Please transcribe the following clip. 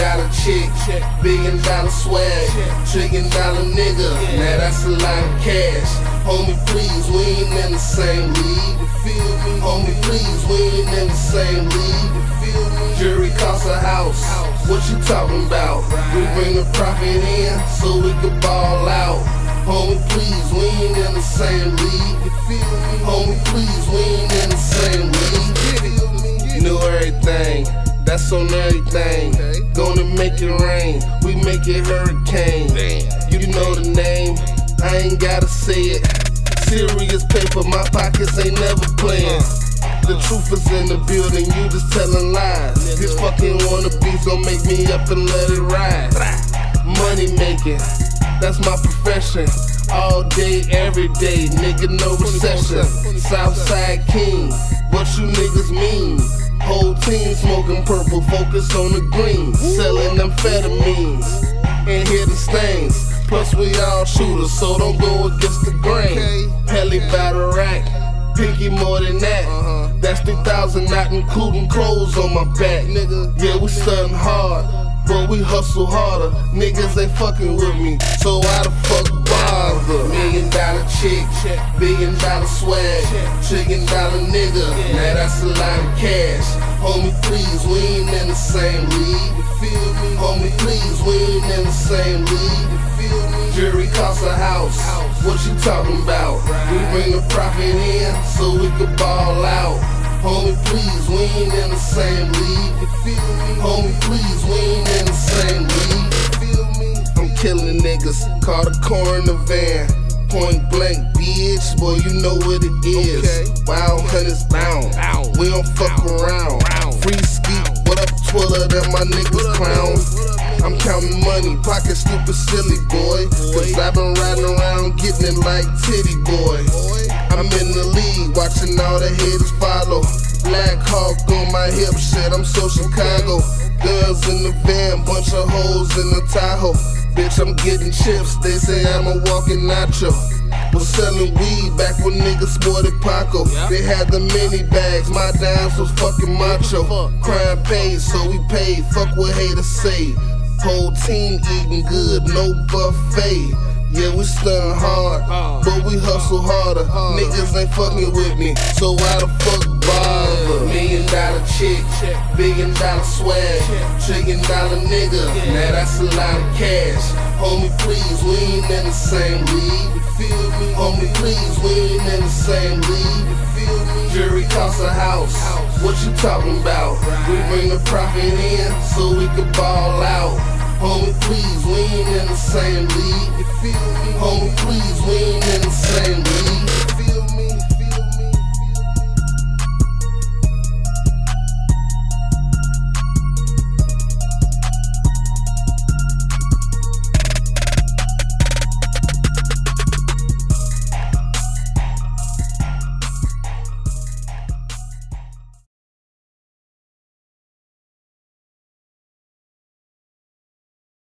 dollar chick, billion dollar swag, trillion dollar nigga. Now that's a lot of cash. Homie, please, we ain't in the same league. You feel me? Homie, please, we ain't in the same league. You feel me? Jury costs a house. What you talking about? We bring the profit in so we can ball out. Homie, please, we ain't in the same league. You feel me? Homie, please, we ain't in the same league. Know everything. That's on everything. Gonna make it rain. We make it hurricane. You know the name. I ain't gotta say it. Serious paper, my pockets ain't never playing. The truth is in the building, you just telling lies. These fucking wannabes gon' make me up and let it ride. Money making, that's my profession. All day, every day, nigga, no recession. Southside King, what you niggas mean? Whole team smoking purple, focus on the green. Selling amphetamines, and hear the stains. Plus, we all shooters, so don't go against the grain. By the rack, pinky more than that. Uh-huh. That's 3,000, not including clothes on my back. Nigga, yeah, we studying hard, but we hustle harder. Niggas ain't fucking with me, so why the fuck bother? Million dollar chick, billion dollar swag, trillion dollar nigga. Now that's a lot of cash. Homie, please, we ain't in the same league. You feel me? Homie, please, we ain't in the same league. You feel me? Jury costs a house. What you talking about? We bring the profit in so we can ball out. Homie, please, we ain't in the same league. You feel me? Homie, please, we ain't niggas. Call the coroner van. Point blank, bitch. Boy, you know what it is. Wild hunters bound. We don't fuck around. Free ski. What up, Twiller? That my niggas clown. I'm counting money, pocket stupid silly boy. Cause I've been riding around getting it like titty boy. I'm in the league, watching all the haters follow. Black Hawk on my hip, shit, I'm so Chicago. Girls in the van, bunch of hoes in the Tahoe. Bitch, I'm getting chips, they say I'm a walking nacho. Was selling weed back when niggas sported Paco. They had the mini bags, my dimes was fucking macho. Crime paid, so we paid. Fuck what haters say. Whole team eating good, no buffet. Yeah, we stunning hard, uh, but we hustle harder. Uh. Niggas ain't fucking with me, so why the fuck bother? Dollar chick, billion dollar swag, trillion dollar nigga. Now that's a lot of cash. Homie, please, we ain't in the same league. Feel me? Homie, please, we ain't in the same league. Feel me? Jury costs a house. What you talking about? We bring the profit in so we can ball out. Homie, please, we ain't in the same league. You feel me? Homie, please, we ain't in the same league.